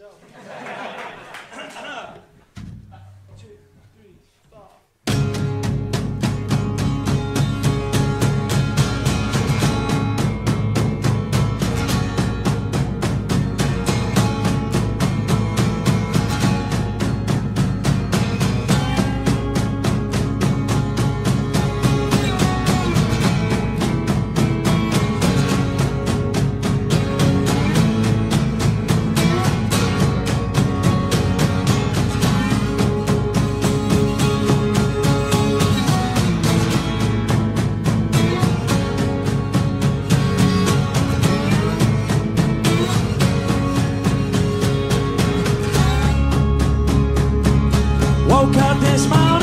yourself. smile.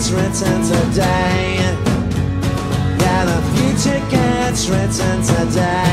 gets written today. Yeah, the future gets written today.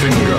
finger.